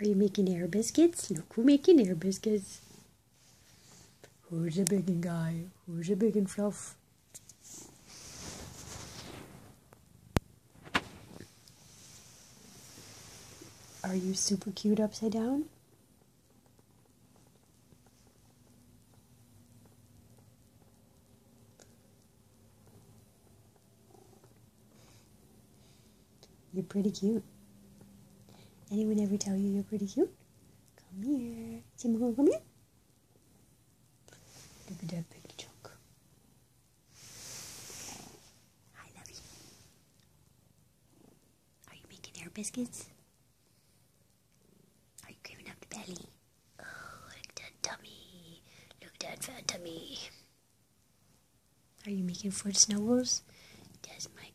Are you making air biscuits? Look, we're making air biscuits. Who's a big guy? Who's a big and fluff? Are you super cute upside down? You're pretty cute. Anyone ever tell you you're pretty cute? Come here. Simon, come here. Look at that big chunk. I love you. Are you making air biscuits? Are you giving up the belly? Oh, look at that tummy. Look at that fat tummy. Are you making foot snowballs? That's my